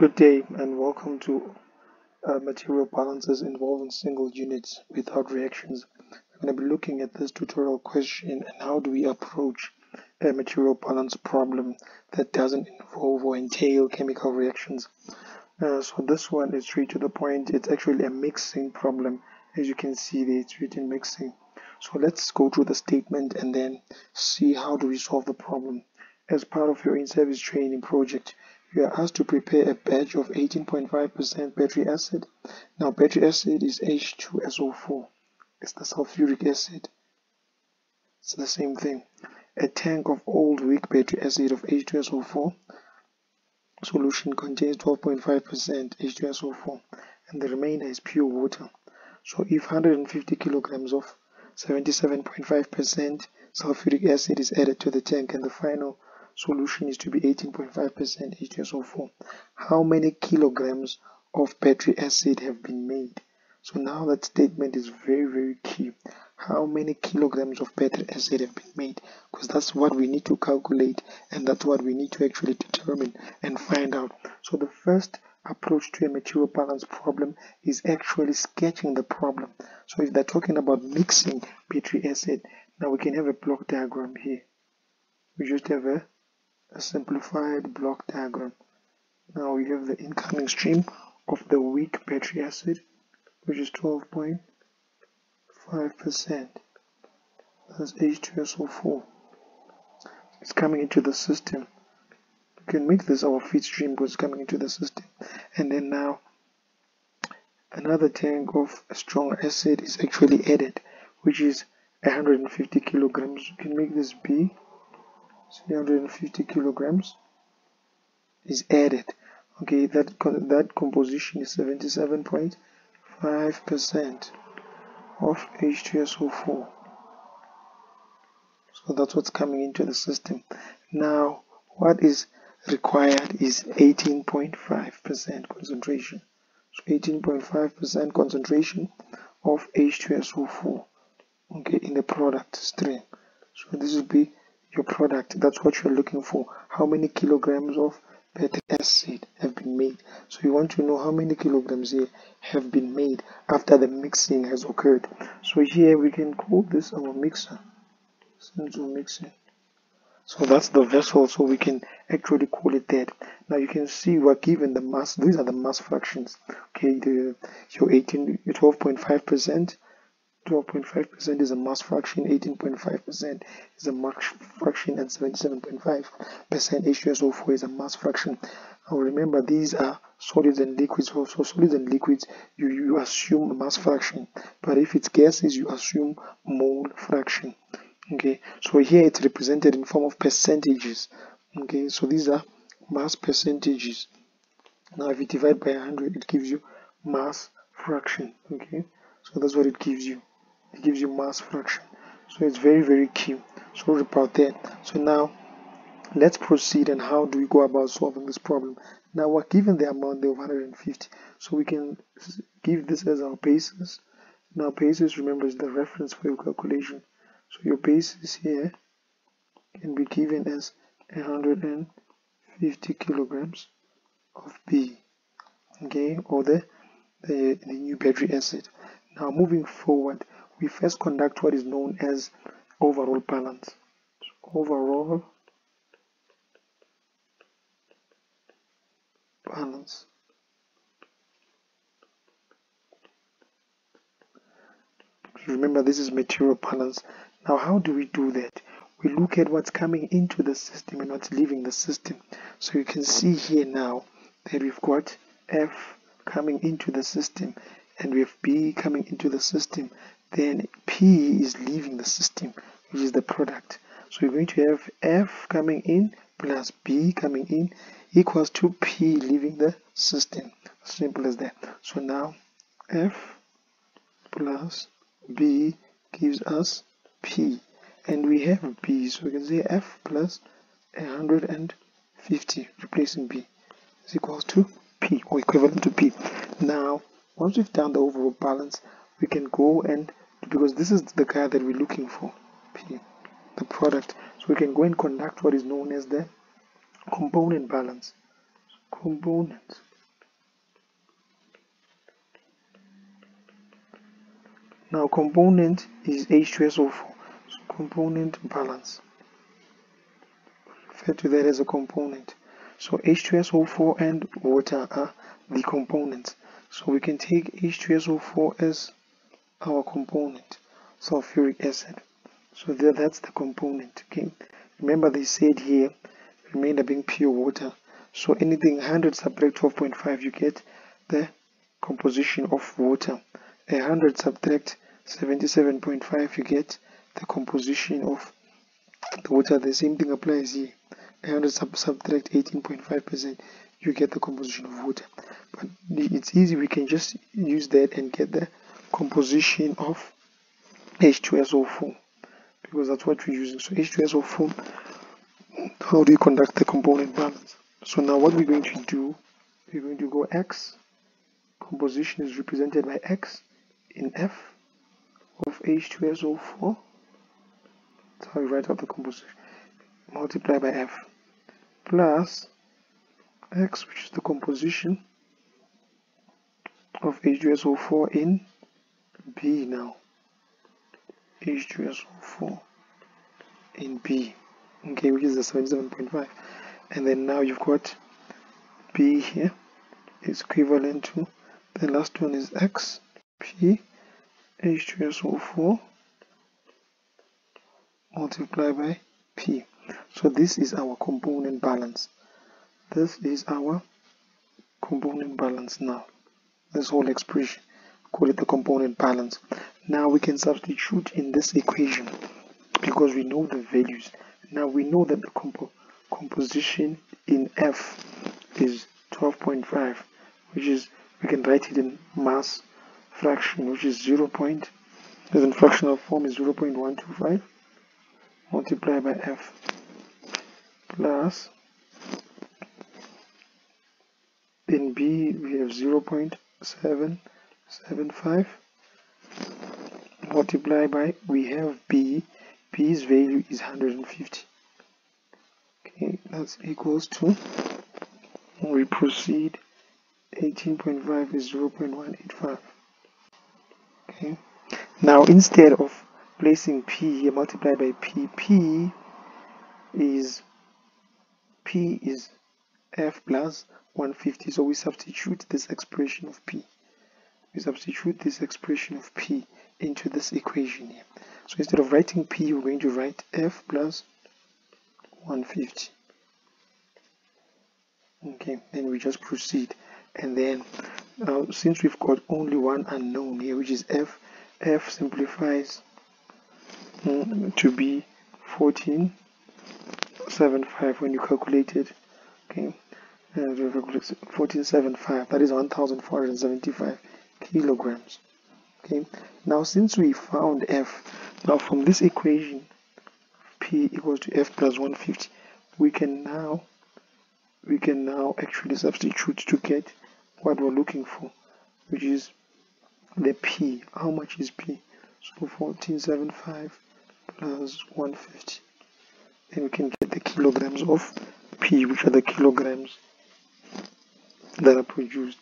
Good day and welcome to uh, material balances involving single units without reactions. We're going to be looking at this tutorial question and how do we approach a material balance problem that doesn't involve or entail chemical reactions. Uh, so this one is straight to the point. It's actually a mixing problem. As you can see it's written mixing. So let's go through the statement and then see how do we solve the problem. As part of your in-service training project, you are asked to prepare a batch of 18.5% battery acid. Now battery acid is H2SO4. It's the sulfuric acid. It's the same thing. A tank of old weak battery acid of H2SO4 solution contains 12.5% H2SO4 and the remainder is pure water. So if 150 kilograms of 77.5% sulfuric acid is added to the tank and the final solution is to be 18.5% H2SO4. How many kilograms of battery acid have been made? So now that statement is very, very key. How many kilograms of battery acid have been made? Because that's what we need to calculate and that's what we need to actually determine and find out. So the first approach to a material balance problem is actually sketching the problem. So if they're talking about mixing battery acid, now we can have a block diagram here. We just have a a simplified block diagram. Now we have the incoming stream of the weak battery acid, which is 12.5%. That's H2SO4. It's coming into the system. We can make this our feed stream because it's coming into the system. And then now another tank of strong acid is actually added, which is 150 kilograms. You can make this B 350 kilograms is added. Okay that that composition is 77.5 percent of H2SO4 so that's what's coming into the system. Now what is required is 18.5 percent concentration. So 18.5 percent concentration of H2SO4 okay in the product stream. So this will be your product. That's what you're looking for. How many kilograms of battery acid have been made? So you want to know how many kilograms here have been made after the mixing has occurred. So here we can call this our mixer. Since we're mixing so that's the vessel so we can actually call it that. Now you can see we're given the mass these are the mass fractions. Okay the your 18 12.5 percent 12.5% is a mass fraction, 18.5% is a mass fraction, and 77.5% H2SO4 is a mass fraction. Now remember, these are solids and liquids. So, so solids and liquids, you, you assume mass fraction, but if it's gases, you assume mole fraction. Okay, so here it's represented in form of percentages. Okay, so these are mass percentages. Now if you divide by 100, it gives you mass fraction. Okay, so that's what it gives you it gives you mass fraction so it's very very key. Sorry about that so now let's proceed and how do we go about solving this problem? Now we're given the amount of 150 so we can give this as our basis. Now basis remember is the reference for your calculation. So your basis here can be given as 150 kilograms of B. Okay or the, the, the new battery acid. Now moving forward we first conduct what is known as overall balance. So overall balance. Remember, this is material balance. Now, how do we do that? We look at what's coming into the system and what's leaving the system. So you can see here now that we've got F coming into the system and we have B coming into the system then P is leaving the system, which is the product. So we're going to have F coming in plus B coming in equals to P leaving the system. Simple as that. So now F plus B gives us P. And we have B, so we can say F plus 150, replacing B, is equals to P, or equivalent to P. Now, once we've done the overall balance, we can go and because this is the car that we're looking for P, the product. So we can go and conduct what is known as the component balance. Component. Now component is H2SO4 so component balance. Refer to that as a component. So H2SO4 and water are the components. So we can take H2SO4 as our component, sulfuric acid. So there, that's the component. Okay. Remember they said here remainder being pure water. So anything 100 subtract 12.5 you get the composition of water. 100 subtract 77.5 you get the composition of the water. The same thing applies here. 100 sub subtract 18.5% you get the composition of water. But it's easy, we can just use that and get the composition of H2SO4 because that's what we're using. So H2SO4, how do you conduct the component balance? So now what we're going to do, we're going to go X, composition is represented by X in F of H2SO4. That's how we write out the composition. Multiply by F plus X, which is the composition of H2SO4 in B now. H2SO4 in B, okay, which is the 77.5. And then now you've got B here is equivalent to the last one is X, P, H2SO4 multiplied by P. So this is our component balance. This is our component balance now. This whole expression, call it the component balance. Now we can substitute in this equation because we know the values. Now we know that the compo composition in F is 12.5, which is, we can write it in mass fraction, which is 0. Point, in fractional form is 0 0.125 multiplied by F plus in B we have 0 0.775 multiply by we have B B's value is 150 okay that's equals to we proceed 18.5 is 0 0.185 okay now instead of placing P here multiplied by P P is P is F plus 150 so we substitute this expression of P we substitute this expression of P into this equation here. So instead of writing P, we're going to write F plus 150. Okay, then we just proceed. And then, uh, since we've got only one unknown here, which is F, F simplifies um, to be 1475 when you calculate it. Okay, uh, 1475, that is 1475 kilograms. Okay. Now since we found f now from this equation p equals to f plus 150 we can now we can now actually substitute to get what we're looking for which is the p. How much is p? So 1475 plus 150 then we can get the kilograms of p which are the kilograms that are produced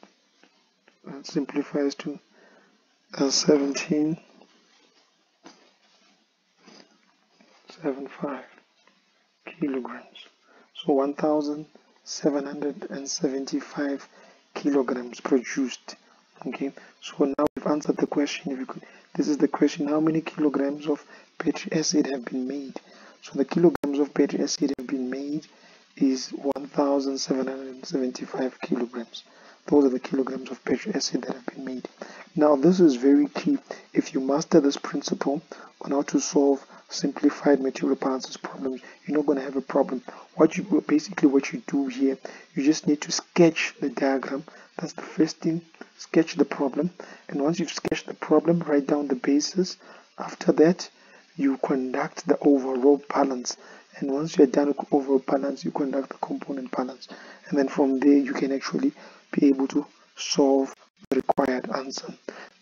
that simplifies to uh, 17 75 kilograms. So 1775 kilograms produced. Okay? So now we've answered the question if you could this is the question how many kilograms of battery acid have been made? So the kilograms of battery acid have been made is 1775 kilograms those are the kilograms of battery acid that have been made. Now this is very key. If you master this principle on how to solve simplified material balances problems you're not going to have a problem. What you basically what you do here you just need to sketch the diagram. That's the first thing. Sketch the problem. And once you've sketched the problem write down the basis. After that you conduct the overall balance. And once you're done with overall balance you conduct the component balance. And then from there you can actually be able to solve the required answer.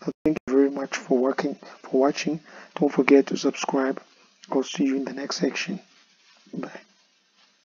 Now, thank you very much for working for watching. Don't forget to subscribe. I'll see you in the next section.